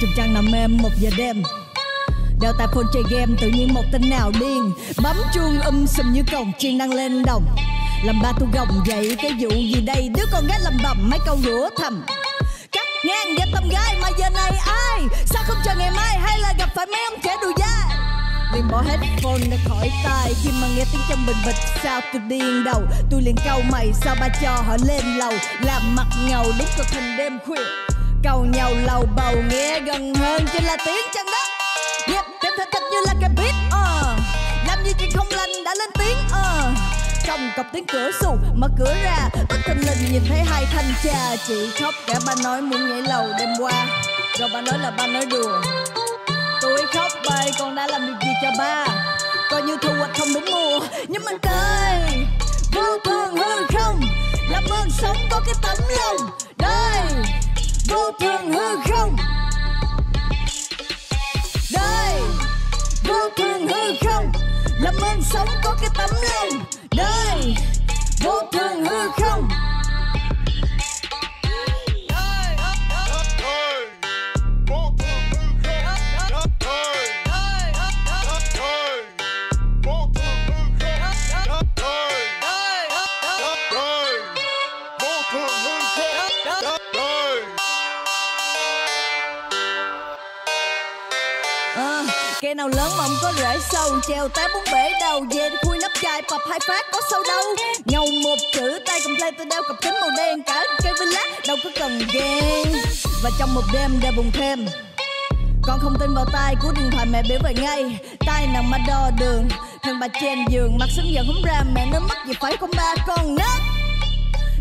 Trùm trăng nằm êm một giờ đêm. Đeo tai phone chơi game, tự nhiên một tên nào điên. Bấm chuông um sùm như cổng chiên đang lên đồng. Làm ba tu gồng dậy, cái vụ gì đây? Đứa con gái lầm bầm, mấy câu rủa thầm. Cắt ngang ghép tâm gái mà giờ này ai? Sao không chờ ngày mai hay là gặp phải mấy ông trẻ đùa dai? Liền bỏ hết phone ra khỏi tai, khi mà nghe tiếng trong bình bịch, sao tôi điên đầu? Tôi liền cau mày, sao ba cho họ lên lầu? Làm mặt ngầu đúng cực hình đêm khuya nhau nhau lầu bầu nghe gần hơn chỉ là tiếng chân đất. Yep, đêm thật thật như là cái beat uh. làm như chuyện không lành đã lên tiếng uh. trong cặp tiếng cửa xù mở cửa ra bất thình lình nhìn thấy hai thanh trà chị khóc. Cả ba nói muốn nhảy lầu đêm qua rồi ba nói là ba nói đùa. Tôi khóc bay con đã làm được gì cho ba? Coi như thu hoạch không đúng mùa Nhưng mà đời Vô thường hư không Làm ơn sống có cái tấm lòng. Đời Vô thường hư không? Đời Vô thường hư không? Làm ơn sống có cái tấm lòng. Đời Vô thường hư không? Ờ, cây nào lớn mộng có rễ sâu Treo té bốn bể đầu Về đi khui nắp chai Pập hai phát có sâu đâu. Ngầu một chữ tay cầm play tôi đeo cặp kính màu đen Cả cây vinh lát đâu có cần ghen. Và trong một đêm đã bùng thêm con không tin vào tay của điện thoại mẹ biểu về ngay. Tay nào mà đo đường thằng bà trên giường mặt sưng giận không ra mẹ nó mất gì phải không ba. Con nết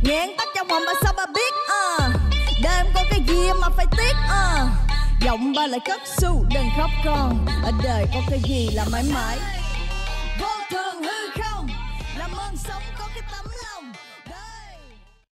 nghẹn tắt trong họng bà sao bà biết à đêm có cái gì mà phải tiếc à giọng ba lại cất xu đừng khóc con. Ở đời có cái gì là mãi mãi?